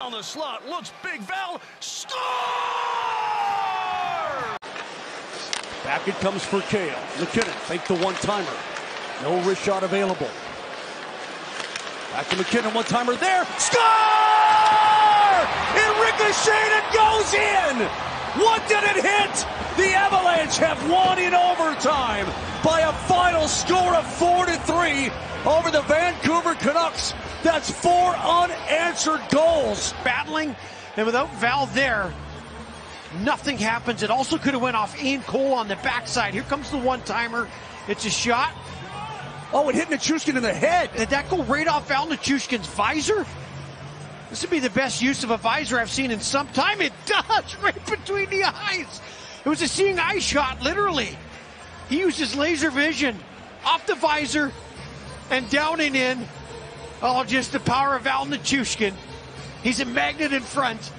On the slot, looks big, Val, score! Back it comes for Cale. MacKinnon, fake the one-timer. No wrist shot available. Back to MacKinnon, one-timer there. Score! It ricocheted goes in! What did it hit? The Avalanche have won in overtime by a final score of 4 to 3 over the Vancouver Canucks. That's four unanswered goals. Battling, and without Val there, nothing happens. It also could have went off Ian Cole on the backside. Here comes the one-timer. It's a shot. Oh, it hit Nichushkin in the head. Did that go right off Val Nichushkin's visor? This would be the best use of a visor I've seen in some time. It does, right between the eyes. It was a seeing eye shot, literally. He used his laser vision off the visor and down and in. Oh, just the power of Val Nichushkin. He's a magnet in front.